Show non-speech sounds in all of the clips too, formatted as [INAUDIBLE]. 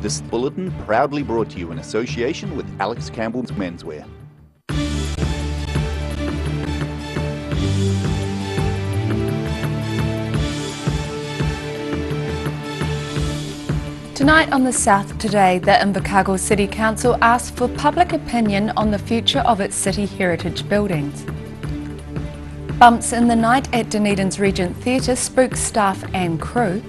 This bulletin proudly brought to you in association with Alex Campbell's Menswear. Tonight on the South Today, the Invercargill City Council asked for public opinion on the future of its city heritage buildings. Bumps in the night at Dunedin's Regent Theatre spook staff and crew.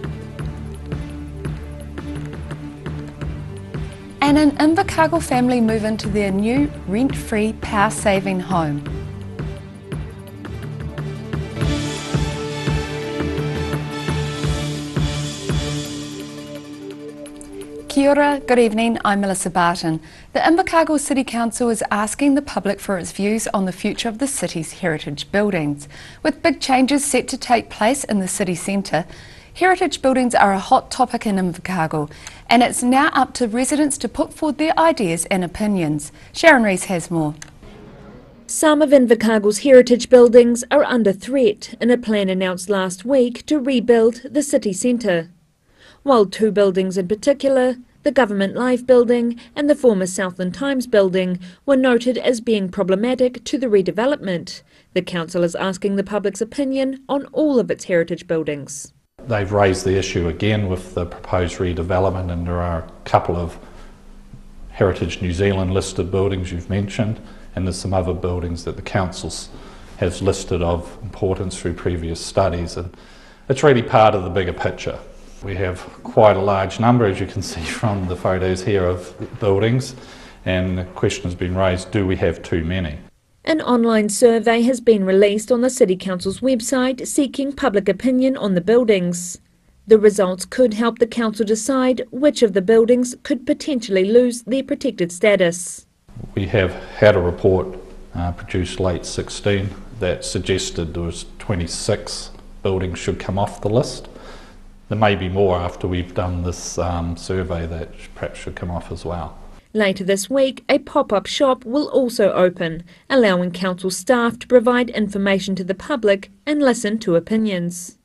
And an Invercargill family move into their new rent-free power-saving home. Kia ora, good evening, I'm Melissa Barton. The Invercargill City Council is asking the public for its views on the future of the city's heritage buildings. With big changes set to take place in the city centre, heritage buildings are a hot topic in Invercargill and it's now up to residents to put forward their ideas and opinions. Sharon Rees has more. Some of Invercargill's heritage buildings are under threat in a plan announced last week to rebuild the city centre while two buildings in particular, the Government Life Building and the former Southland Times Building, were noted as being problematic to the redevelopment. The council is asking the public's opinion on all of its heritage buildings. They've raised the issue again with the proposed redevelopment, and there are a couple of Heritage New Zealand listed buildings you've mentioned, and there's some other buildings that the council has listed of importance through previous studies, and it's really part of the bigger picture. We have quite a large number, as you can [LAUGHS] see from the photos here, of buildings, and the question has been raised do we have too many? An online survey has been released on the City Council's website seeking public opinion on the buildings. The results could help the council decide which of the buildings could potentially lose their protected status. We have had a report uh, produced late 16 that suggested there was 26 buildings should come off the list. There may be more after we've done this um, survey that perhaps should come off as well. Later this week, a pop up shop will also open, allowing council staff to provide information to the public and listen to opinions.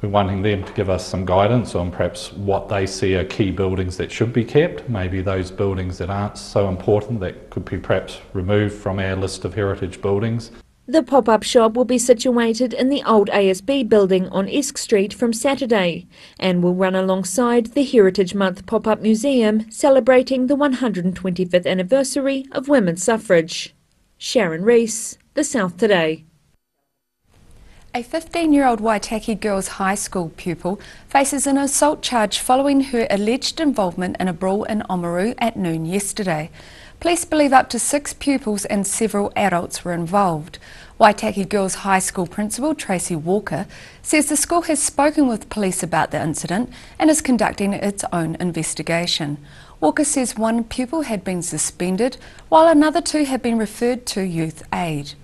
We're wanting them to give us some guidance on perhaps what they see are key buildings that should be kept, maybe those buildings that aren't so important that could be perhaps removed from our list of heritage buildings. The pop up shop will be situated in the old ASB building on Esk Street from Saturday and will run alongside the Heritage Month pop up museum celebrating the 125th anniversary of women's suffrage. Sharon Rees, The South Today. A 15 year old Waitaki Girls High School pupil faces an assault charge following her alleged involvement in a brawl in Oamaru at noon yesterday. Police believe up to six pupils and several adults were involved. Waitaki Girls High School Principal Tracy Walker says the school has spoken with police about the incident and is conducting its own investigation. Walker says one pupil had been suspended while another two had been referred to youth aid.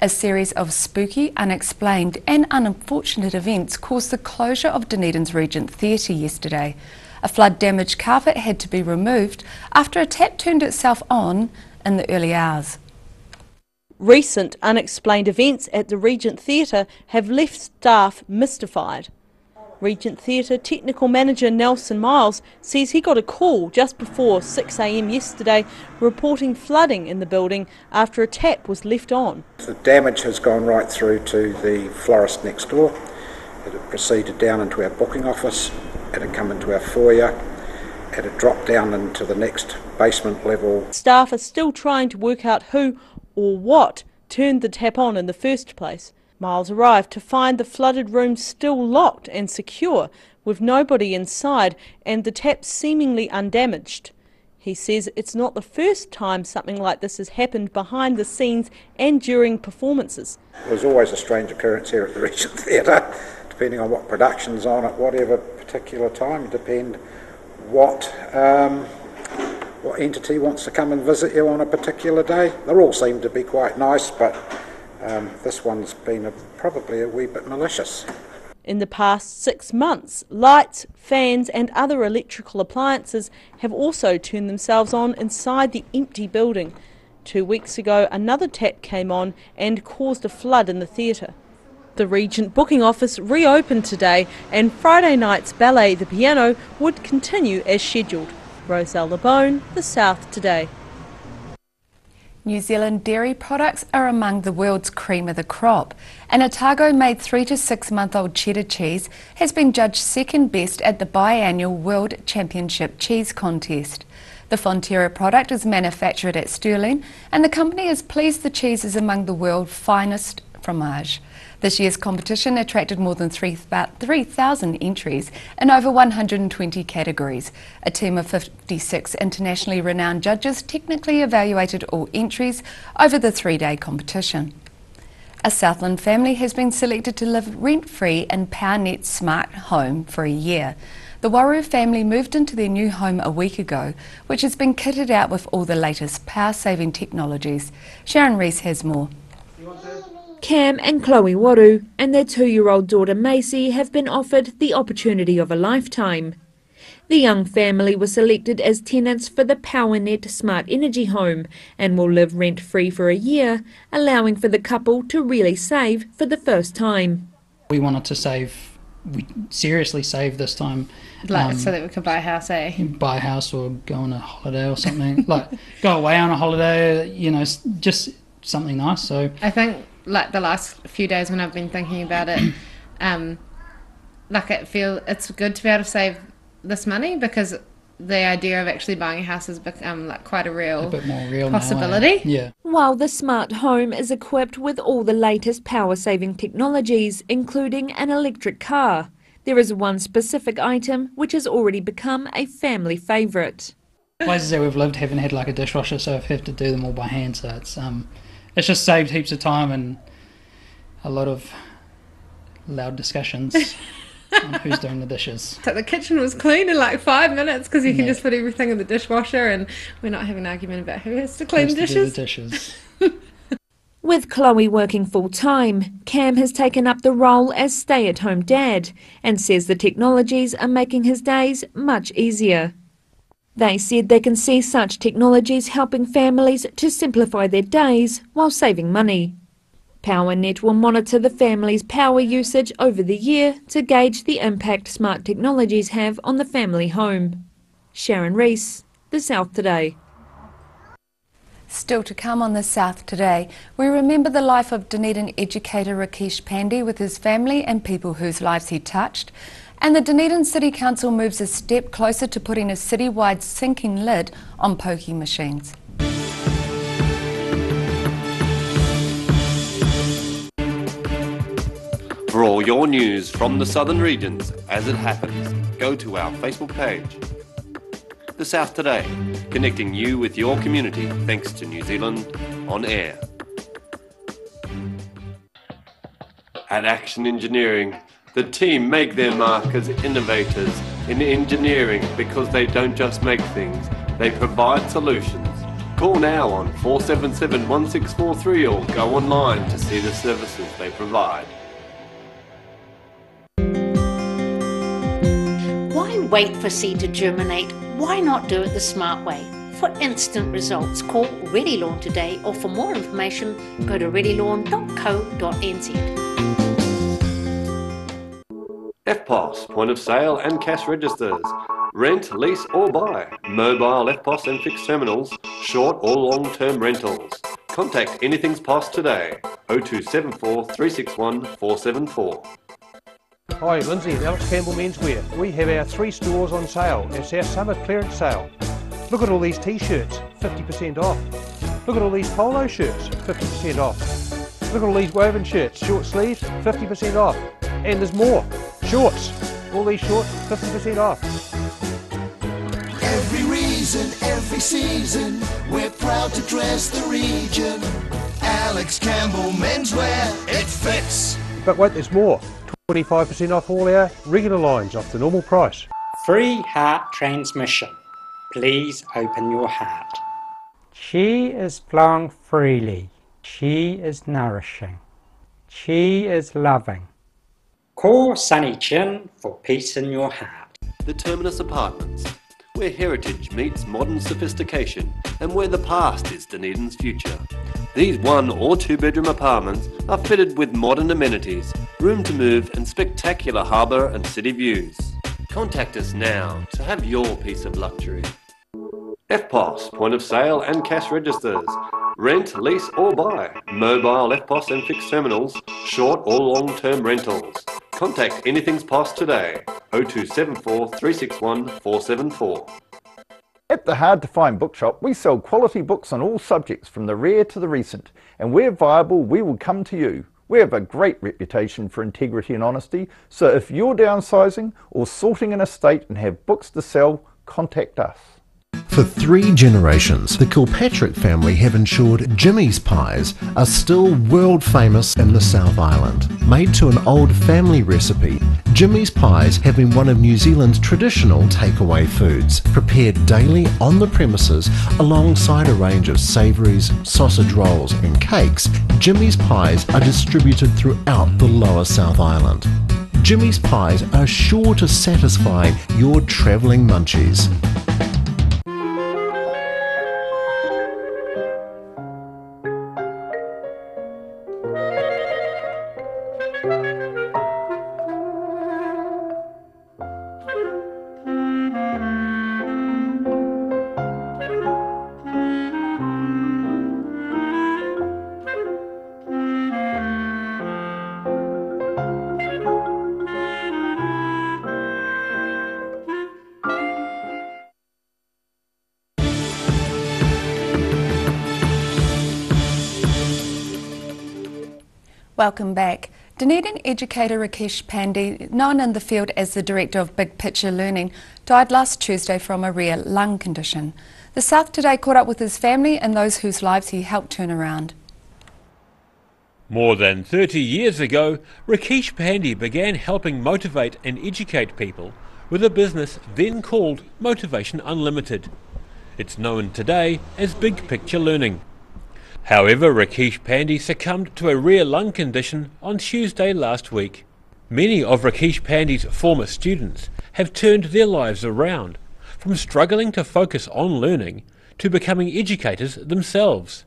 A series of spooky, unexplained and unfortunate events caused the closure of Dunedin's Regent Theatre yesterday. A flood damaged carpet had to be removed after a tap turned itself on in the early hours. Recent unexplained events at the Regent Theatre have left staff mystified. Regent Theatre Technical Manager Nelson Miles says he got a call just before 6am yesterday reporting flooding in the building after a tap was left on. The damage has gone right through to the florist next door. It had proceeded down into our booking office it had come into our foyer, it had dropped down into the next basement level. Staff are still trying to work out who or what turned the tap on in the first place. Miles arrived to find the flooded room still locked and secure, with nobody inside and the tap seemingly undamaged. He says it's not the first time something like this has happened behind the scenes and during performances. There's always a strange occurrence here at the Regent Theatre, depending on what production's on at whatever particular time, depend what um, what entity wants to come and visit you on a particular day. They all seem to be quite nice, but um, this one's been a, probably a wee bit malicious. In the past six months, lights, fans, and other electrical appliances have also turned themselves on inside the empty building. Two weeks ago, another tap came on and caused a flood in the theatre. The Regent booking office reopened today, and Friday night's ballet The Piano would continue as scheduled. Roselle LeBone, The South Today. New Zealand dairy products are among the world's cream of the crop. An Otago made three to six month old cheddar cheese has been judged second best at the biannual World Championship Cheese Contest. The Fonterra product is manufactured at Stirling, and the company is pleased the cheese is among the world's finest fromage. This year's competition attracted more than 3,000 entries in over 120 categories. A team of 56 internationally renowned judges technically evaluated all entries over the three day competition. A Southland family has been selected to live rent free in PowerNet's smart home for a year. The Waru family moved into their new home a week ago, which has been kitted out with all the latest power saving technologies. Sharon Reese has more. Cam and Chloe Waru and their two year old daughter Macy have been offered the opportunity of a lifetime. The young family was selected as tenants for the PowerNet Smart Energy Home and will live rent free for a year, allowing for the couple to really save for the first time. We wanted to save, we seriously save this time. Like um, so that we could buy a house, eh? Buy a house or go on a holiday or something. like go away on a holiday, you know, just something nice. So I think like the last few days when I've been thinking about it, [CLEARS THROAT] um, like it feel it's good to be able to save this money because the idea of actually buying a house has become like quite a real, a real possibility. Now, eh? Yeah. While the smart home is equipped with all the latest power saving technologies, including an electric car, there is one specific item which has already become a family favourite. Places that we've lived haven't had like a dishwasher, so I've had to do them all by hand. So it's um, it's just saved heaps of time and a lot of loud discussions on [LAUGHS] who's doing the dishes. So the kitchen was clean in like five minutes because you yeah. can just put everything in the dishwasher, and we're not having an argument about who has to clean the dishes. the dishes. [LAUGHS] With Chloe working full time, Cam has taken up the role as stay at home dad and says the technologies are making his days much easier. They said they can see such technologies helping families to simplify their days while saving money. PowerNet will monitor the family's power usage over the year to gauge the impact smart technologies have on the family home. Sharon Reese, The South Today. Still to come on the South today, we remember the life of Dunedin educator Rakesh Pandey with his family and people whose lives he touched. And the Dunedin City Council moves a step closer to putting a citywide sinking lid on pokie machines. For all your news from the southern regions as it happens, go to our Facebook page. The South Today, connecting you with your community thanks to New Zealand on air. At Action Engineering, the team make their mark as innovators in engineering because they don't just make things, they provide solutions. Call now on 477 1643 or go online to see the services they provide. Why wait for seed to germinate? Why not do it the smart way? For instant results, call Ready Lawn today or for more information, go to readylawn.co.nz. EFTPOS, point of sale and cash registers. Rent, lease or buy. Mobile EFTPOS and fixed terminals. Short or long term rentals. Contact Anything's POS today. 0274 361 474. Hi, Lindsay at Alex Campbell Menswear. We have our three stores on sale. It's our summer clearance sale. Look at all these t-shirts, 50% off. Look at all these polo shirts, 50% off. Look at all these woven shirts, short sleeves, 50% off. And there's more. Shorts. All these shorts, 50% off. Every reason, every season, we're proud to dress the region. Alex Campbell Menswear, it fits. But wait, there's more. 25% off all our regular lines off the normal price. Free heart transmission. Please open your heart. She is flowing freely. She is nourishing. She is loving. Call Sunny Chin for peace in your heart. The Terminus Apartments, where heritage meets modern sophistication and where the past is Dunedin's future. These one or two bedroom apartments are fitted with modern amenities room to move, and spectacular harbour and city views. Contact us now to have your piece of luxury. EFTPOS, point of sale and cash registers. Rent, lease or buy. Mobile EFTPOS and fixed terminals. Short or long term rentals. Contact Anything's POS today. 0274 361 474. At the Hard to Find Bookshop, we sell quality books on all subjects from the rare to the recent, and where viable, we will come to you. We have a great reputation for integrity and honesty, so if you're downsizing or sorting an estate and have books to sell, contact us. For three generations, the Kilpatrick family have ensured Jimmy's pies are still world famous in the South Island. Made to an old family recipe, Jimmy's pies have been one of New Zealand's traditional takeaway foods, prepared daily on the premises alongside a range of savouries, sausage rolls, and cakes. Jimmy's pies are distributed throughout the lower South Island. Jimmy's pies are sure to satisfy your travelling munchies. Welcome back. Dunedin educator Rakesh Pandey, known in the field as the director of Big Picture Learning, died last Tuesday from a rare lung condition. The South Today caught up with his family and those whose lives he helped turn around. More than 30 years ago, Rakesh Pandey began helping motivate and educate people with a business then called Motivation Unlimited. It's known today as Big Picture Learning. However, Rakesh Pandey succumbed to a rare lung condition on Tuesday last week. Many of Rakesh Pandey's former students have turned their lives around, from struggling to focus on learning to becoming educators themselves.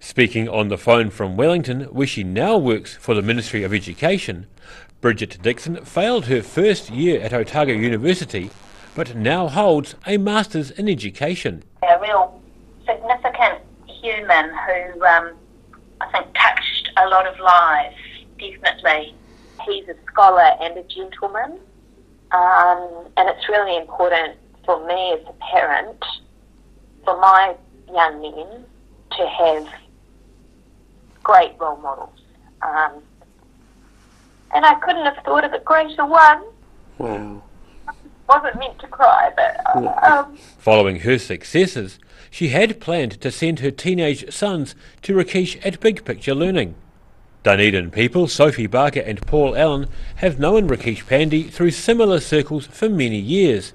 Speaking on the phone from Wellington, where she now works for the Ministry of Education, Bridget Dixon failed her first year at Otago University, but now holds a Master's in Education. A real significant human who um, I think touched a lot of lives, definitely. He's a scholar and a gentleman, um, and it's really important for me as a parent, for my young men, to have great role models. Um, and I couldn't have thought of a greater one. Wow. Wasn't meant to cry, but um, Following her successes, she had planned to send her teenage sons to Rakesh at Big Picture Learning. Dunedin people Sophie Barker and Paul Allen have known Rakesh Pandey through similar circles for many years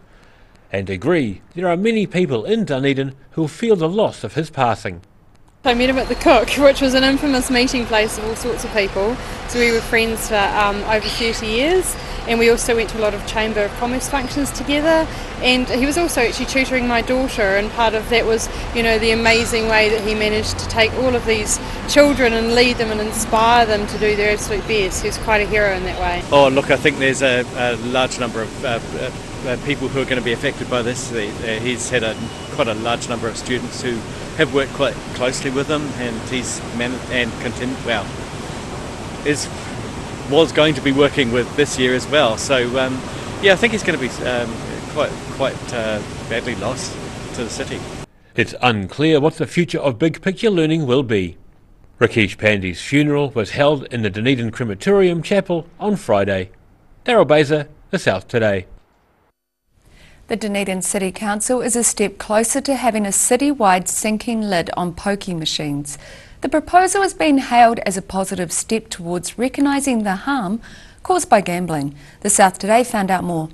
and agree there are many people in Dunedin who feel the loss of his passing. I met him at the Cook, [LAUGHS] which was an infamous meeting place of all sorts of people. So we were friends for um, over 30 years, and we also went to a lot of Chamber of Commerce functions together. And he was also actually tutoring my daughter, and part of that was, you know, the amazing way that he managed to take all of these children and lead them and inspire them to do their absolute best. He was quite a hero in that way. Oh, look, I think there's a, a large number of uh, uh, people who are going to be affected by this. He's had a, quite a large number of students who have worked quite closely with him, and he's man- and continued. well is was going to be working with this year as well. So um, yeah, I think he's going to be um, quite quite uh, badly lost to the city. It's unclear what the future of Big Picture Learning will be. Rakesh Pandey's funeral was held in the Dunedin Crematorium Chapel on Friday. Daryl Baser, The South Today. The Dunedin City Council is a step closer to having a city-wide sinking lid on pokie machines. The proposal has been hailed as a positive step towards recognising the harm caused by gambling. The South Today found out more.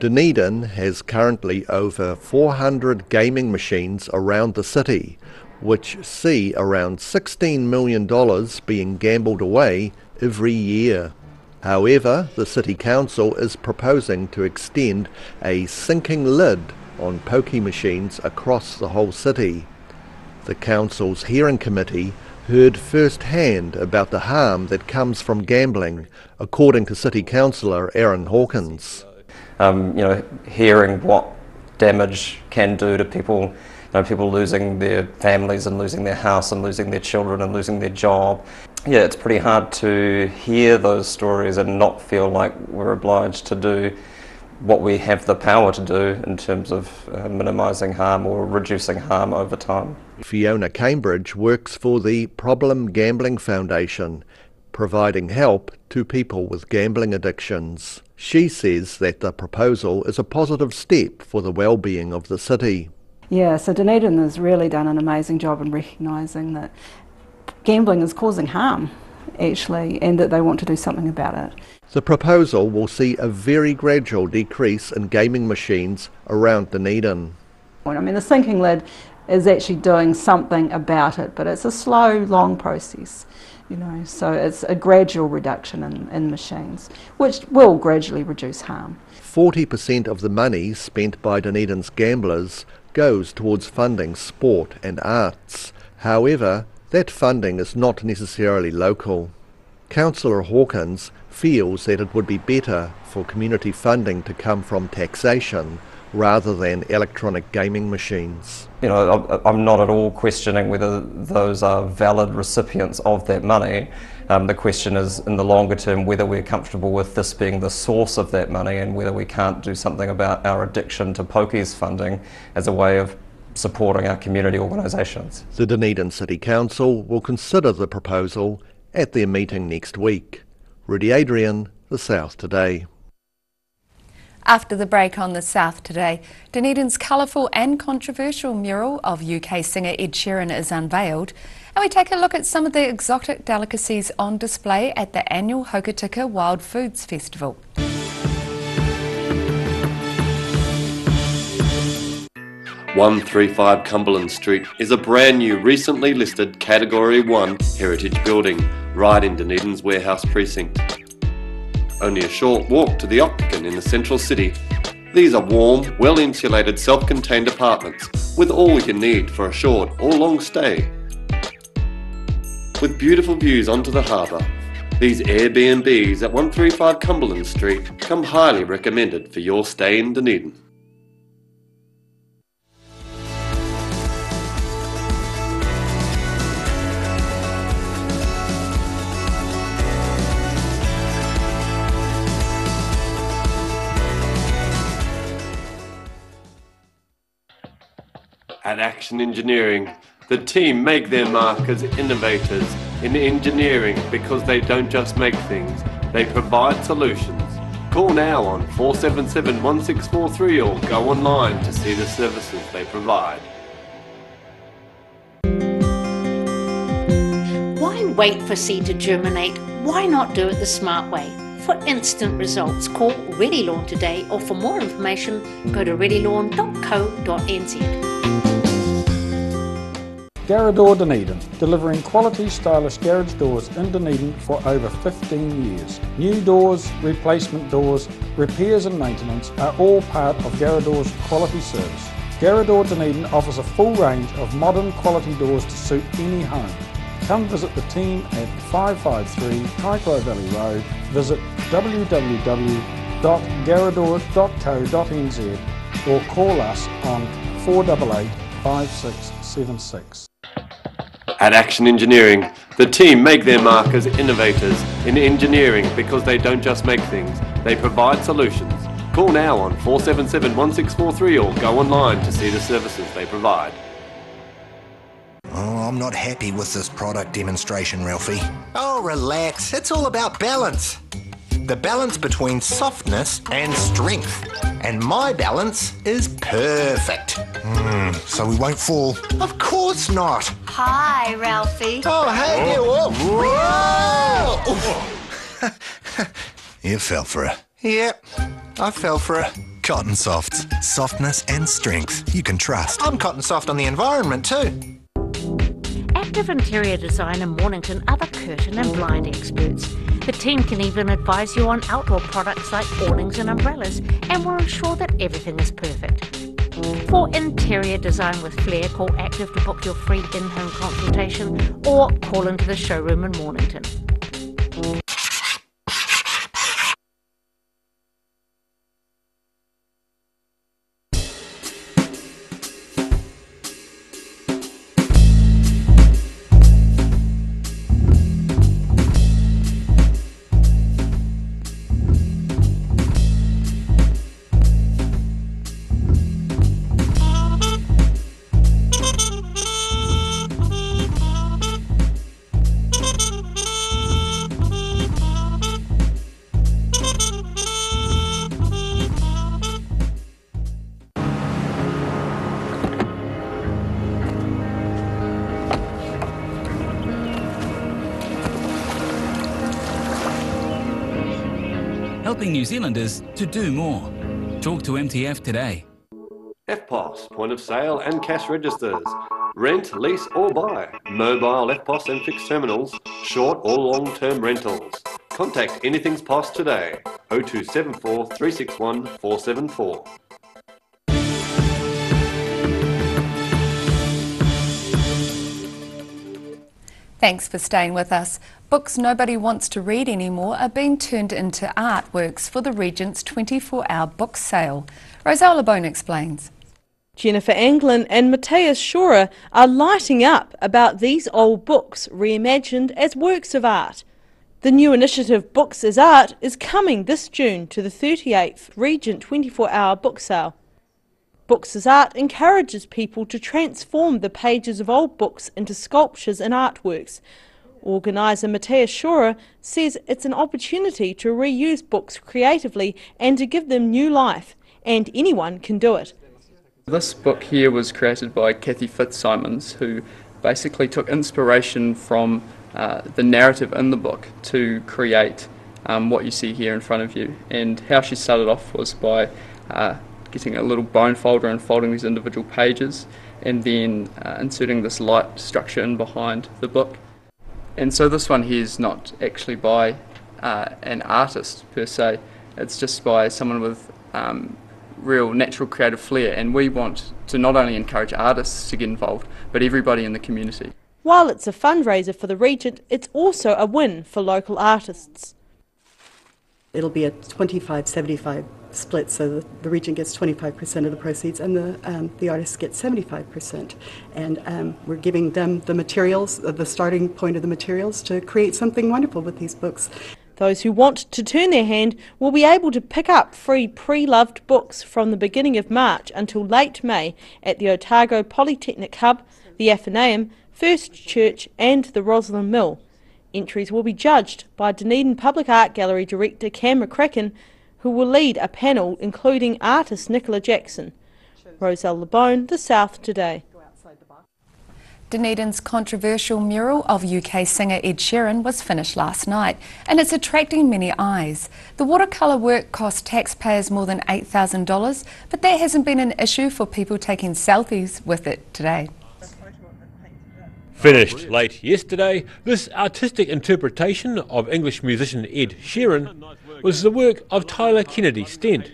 Dunedin has currently over 400 gaming machines around the city, which see around $16 million being gambled away every year. However, the City Council is proposing to extend a sinking lid on pokie machines across the whole city. The Council's hearing committee heard firsthand about the harm that comes from gambling, according to City Councillor Aaron Hawkins. Um, you know, hearing what damage can do to people, you know, people losing their families and losing their house and losing their children and losing their job. Yeah, it's pretty hard to hear those stories and not feel like we're obliged to do what we have the power to do in terms of uh, minimising harm or reducing harm over time. Fiona Cambridge works for the Problem Gambling Foundation, providing help to people with gambling addictions. She says that the proposal is a positive step for the well-being of the city. Yeah, so Dunedin has really done an amazing job in recognising that gambling is causing harm, actually, and that they want to do something about it. The proposal will see a very gradual decrease in gaming machines around Dunedin. I mean, the sinking lid is actually doing something about it, but it's a slow, long process, you know, so it's a gradual reduction in, in machines, which will gradually reduce harm. 40% of the money spent by Dunedin's gamblers goes towards funding sport and arts. However, that funding is not necessarily local. Councillor Hawkins feels that it would be better for community funding to come from taxation rather than electronic gaming machines. You know, I'm not at all questioning whether those are valid recipients of that money. Um, the question is, in the longer term, whether we're comfortable with this being the source of that money and whether we can't do something about our addiction to pokies funding as a way of supporting our community organisations. The Dunedin City Council will consider the proposal at their meeting next week. Rudy Adrian, The South Today. After the break on The South Today, Dunedin's colourful and controversial mural of UK singer Ed Sheeran is unveiled, and we take a look at some of the exotic delicacies on display at the annual Hokitika Wild Foods Festival. One three five Cumberland Street is a brand new, recently listed Category 1 heritage building right in Dunedin's warehouse precinct. Only a short walk to the Octagon in the central city. These are warm, well insulated, self contained apartments with all you need for a short or long stay. With beautiful views onto the harbour, these Airbnbs at 135 Cumberland Street come highly recommended for your stay in Dunedin. At Action Engineering, the team make their mark as innovators in engineering because they don't just make things, they provide solutions. Call now on 477 1643 or go online to see the services they provide. Why wait for seed to germinate? Why not do it the smart way? For instant results, call Ready Lawn today or for more information, go to readylawn.co.nz. Garador Dunedin, delivering quality stylish garage doors in Dunedin for over 15 years. New doors, replacement doors, repairs and maintenance are all part of Garador's quality service. Garador Dunedin offers a full range of modern quality doors to suit any home. Come visit the team at 553 Kaikorai Valley Road. Visit www.garador.co.nz or call us on 488 5676. At Action Engineering, the team make their mark as innovators in engineering because they don't just make things, they provide solutions. Call now on 477 1643 or go online to see the services they provide. Oh, I'm not happy with this product demonstration, Ralphie. Oh, relax. It's all about balance. The balance between softness and strength. And my balance is perfect. Hmm, so we won't fall. Of course not. Hi, Ralphie. Oh, hey, Oh. you. Whoa. [LAUGHS] You fell for it. Yep, I fell for it. Cotton Softs. Softness and strength you can trust. I'm cotton soft on the environment too. Active interior designer Mornington the curtain and blind experts. The team can even advise you on outdoor products like awnings and umbrellas and will ensure that everything is perfect. For interior design with flair, call Active to book your free in-home consultation or call into the showroom in Mornington. New Zealanders to do more. Talk to MTF today. EFTPOS, point of sale and cash registers. Rent, lease or buy. Mobile EFTPOS and fixed terminals. Short or long term rentals. Contact Anything's POS today. 0274 361 474. Thanks for staying with us. Books nobody wants to read anymore are being turned into artworks for the Regent's 24 hour book sale. Rosella Bone explains. Jennifer Anglin and Matthias Schorer are lighting up about these old books reimagined as works of art. The new initiative Books as Art is coming this June to the 38th Regent 24 hour book sale. Books as Art encourages people to transform the pages of old books into sculptures and artworks. Organiser Matthias Schorer says it's an opportunity to reuse books creatively and to give them new life, and anyone can do it. This book here was created by Kathy Fitzsimons, who basically took inspiration from uh, the narrative in the book to create um, what you see here in front of you. And how she started off was by uh, getting a little bone folder and folding these individual pages and then uh, inserting this light structure in behind the book. And so this one here is not actually by uh, an artist per se, it's just by someone with um, real natural creative flair and we want to not only encourage artists to get involved but everybody in the community. While it's a fundraiser for the Regent, it's also a win for local artists. It'll be a 25 75 split, so the, the Regent gets 25% of the proceeds and the, um, the artists get 75%. And um, we're giving them the materials, the starting point of the materials, to create something wonderful with these books. Those who want to turn their hand will be able to pick up free pre-loved books from the beginning of March until late May at the Otago Polytechnic Hub, the Athenaeum, First Church and the Rosalind Mill. Entries will be judged by Dunedin Public Art Gallery Director Cam McCracken, who will lead a panel including artist Nicola Jackson. Roselle LeBone, The South Today. Dunedin's controversial mural of UK singer Ed Sheeran was finished last night and it's attracting many eyes. The watercolour work cost taxpayers more than $8,000 but that hasn't been an issue for people taking selfies with it today. Finished late yesterday, this artistic interpretation of English musician Ed Sheeran was the work of Tyler Kennedy Stent.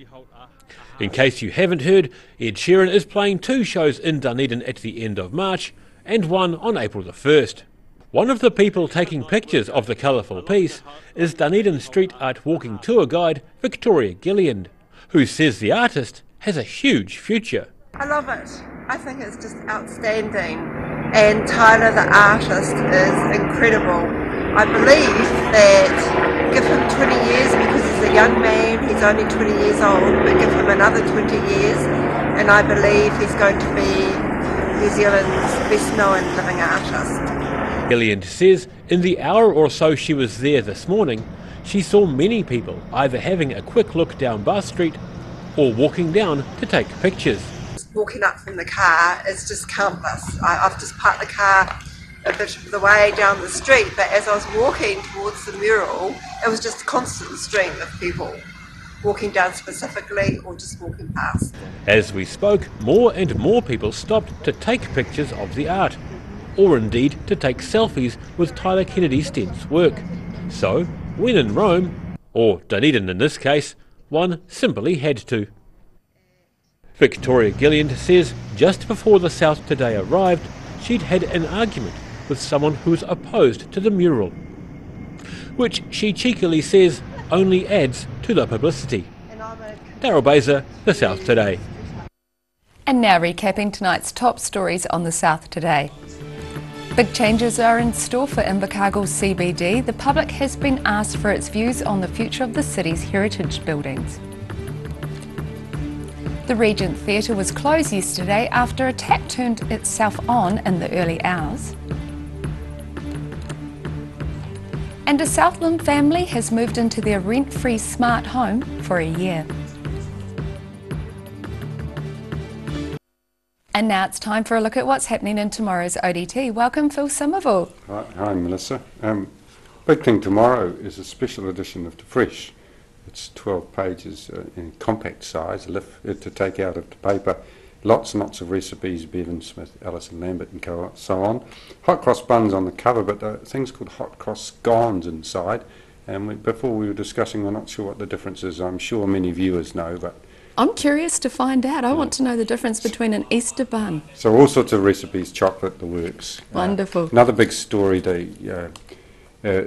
In case you haven't heard, Ed Sheeran is playing two shows in Dunedin at the end of March and one on April the 1st. One of the people taking pictures of the colourful piece is Dunedin street art walking tour guide Victoria Gilliand, who says the artist has a huge future. I love it. I think it's just outstanding. And Tyler, the artist, is incredible. I believe that give him 20 years he's a young man, he's only 20 years old, but give him another 20 years, and I believe he's going to be New Zealand's best known living artist. Gilliand says in the hour or so she was there this morning, she saw many people either having a quick look down Bath Street or walking down to take pictures. Walking up from the car is just countless. I, I've just parked the car of the way down the street, but as I was walking towards the mural, it was just a constant stream of people walking down specifically or just walking past. As we spoke, more and more people stopped to take pictures of the art, or indeed to take selfies with Tyler Kennedy Stent's work. So, when in Rome, or Dunedin in this case, one simply had to. Victoria Gilliand says just before the South Today arrived, she'd had an argument with someone who's opposed to the mural, which she cheekily says only adds to the publicity. Daryl Baser, The South Today. And now recapping tonight's top stories on the South today. Big changes are in store for Invercargill CBD. The public has been asked for its views on the future of the city's heritage buildings. The Regent Theatre was closed yesterday after a tap turned itself on in the early hours. And a Southland family has moved into their rent-free smart home for a year. And now it's time for a look at what's happening in tomorrow's ODT. Welcome, Phil Somerville. Hi, hi Melissa. Um, big thing tomorrow is a special edition of The Fresh. It's 12 pages uh, in compact size, lift uh, to take out of the paper. Lots and lots of recipes, Bevan Smith, Alison Lambert and co so on. Hot cross buns on the cover, but uh, things called hot cross scones inside. And we, before we were discussing, we're not sure what the difference is. I'm sure many viewers know, but I'm curious to find out. I want to know the difference between an Easter bun. So all sorts of recipes, chocolate, the works. Wonderful. Uh, another big story, the uh, uh,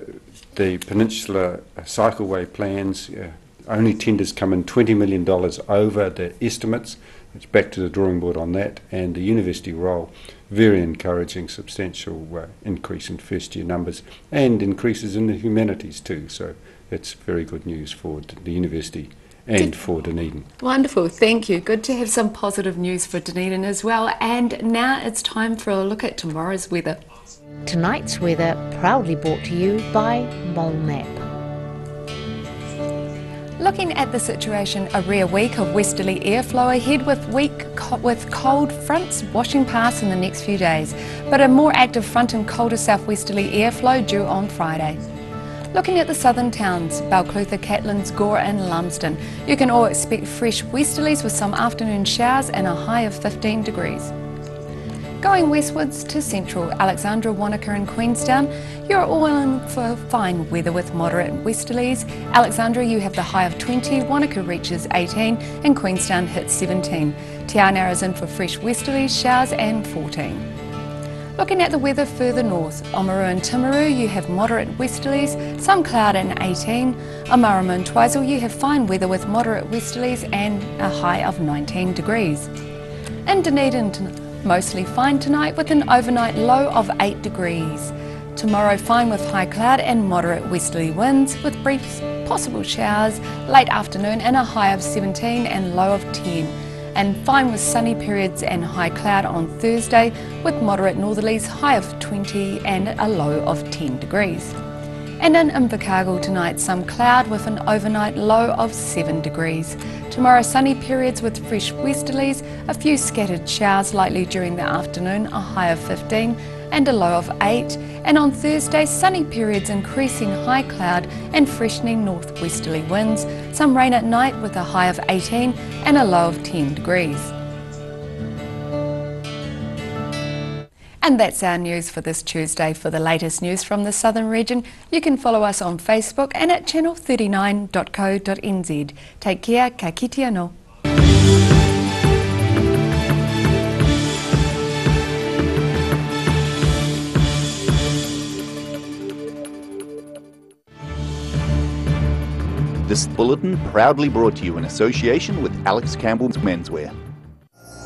the Peninsula Cycleway plans. Uh, only tenders come in $20 million over the estimates. It's back to the drawing board on that. And the university roll, very encouraging, substantial uh, increase in first year numbers and increases in the humanities too. So that's very good news for the university and for Dunedin. Wonderful, thank you. Good to have some positive news for Dunedin as well. And now it's time for a look at tomorrow's weather. Tonight's weather proudly brought to you by MoleMap. Looking at the situation, a rare week of westerly airflow ahead with week co with cold fronts washing past in the next few days, but a more active front and colder southwesterly airflow due on Friday. Looking at the southern towns, Balclutha, Catlins, Gore and Lumsden, you can all expect fresh westerlies with some afternoon showers and a high of 15 degrees. Going westwards to central Alexandra, Wanaka and Queenstown, you're all in for fine weather with moderate westerlies. Alexandra, you have the high of 20, Wanaka reaches 18 and Queenstown hits 17. Te Anau is in for fresh westerlies, showers and 14. Looking at the weather further north, Oamaru and Timaru you have moderate westerlies, some cloud and 18. Omarama and Twizel you have fine weather with moderate westerlies and a high of 19 degrees. In Dunedin, Mostly fine tonight with an overnight low of 8 degrees. Tomorrow fine with high cloud and moderate westerly winds with brief possible showers late afternoon and a high of 17 and low of 10. And fine with sunny periods and high cloud on Thursday with moderate northerlies high of 20 and a low of 10 degrees. And in Invercargill tonight, some cloud with an overnight low of 7 degrees. Tomorrow, sunny periods with fresh westerlies, a few scattered showers likely during the afternoon, a high of 15 and a low of 8. And on Thursday, sunny periods increasing high cloud and freshening northwesterly winds. Some rain at night with a high of 18 and a low of 10 degrees. And that's our news for this Tuesday. For the latest news from the Southern region, you can follow us on Facebook and at channel39.co.nz. Take care, ka kite anō. This bulletin proudly brought to you in association with Alex Campbell's Menswear.